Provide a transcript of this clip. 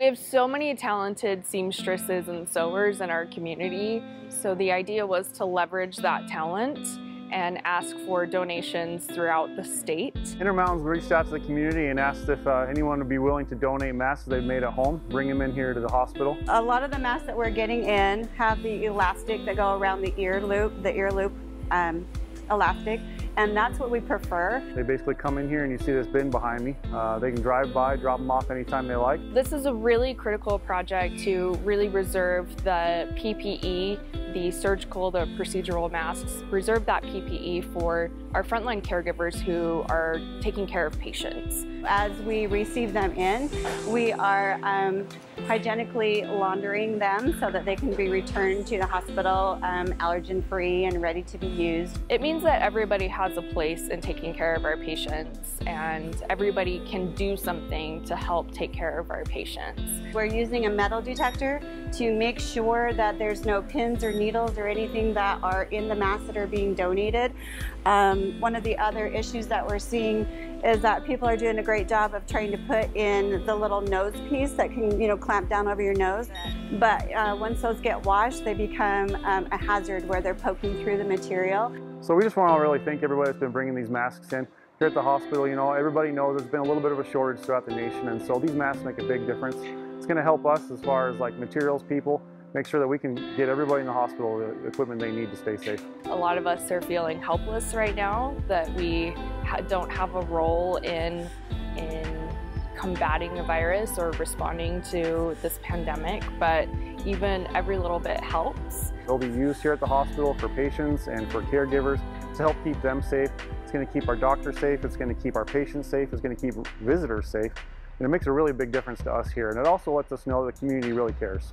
We have so many talented seamstresses and sewers in our community, so the idea was to leverage that talent and ask for donations throughout the state. Intermountains reached out to the community and asked if uh, anyone would be willing to donate masks they've made at home, bring them in here to the hospital. A lot of the masks that we're getting in have the elastic that go around the ear loop, the ear loop um, elastic, and that's what we prefer. They basically come in here and you see this bin behind me. Uh, they can drive by, drop them off anytime they like. This is a really critical project to really reserve the PPE the surgical, the procedural masks, reserve that PPE for our frontline caregivers who are taking care of patients. As we receive them in, we are um, hygienically laundering them so that they can be returned to the hospital um, allergen-free and ready to be used. It means that everybody has a place in taking care of our patients and everybody can do something to help take care of our patients. We're using a metal detector to make sure that there's no pins or needles or anything that are in the masks that are being donated. Um, one of the other issues that we're seeing is that people are doing a great job of trying to put in the little nose piece that can, you know, clamp down over your nose. But uh, once those get washed, they become um, a hazard where they're poking through the material. So we just want to really thank everybody that's been bringing these masks in. Here at the hospital, you know, everybody knows there's been a little bit of a shortage throughout the nation, and so these masks make a big difference. It's going to help us as far as like materials people, make sure that we can get everybody in the hospital the equipment they need to stay safe. A lot of us are feeling helpless right now that we ha don't have a role in, in combating the virus or responding to this pandemic, but even every little bit helps. It'll be used here at the hospital for patients and for caregivers to help keep them safe. It's going to keep our doctors safe, it's going to keep our patients safe, it's going to keep visitors safe, and it makes a really big difference to us here. And it also lets us know the community really cares.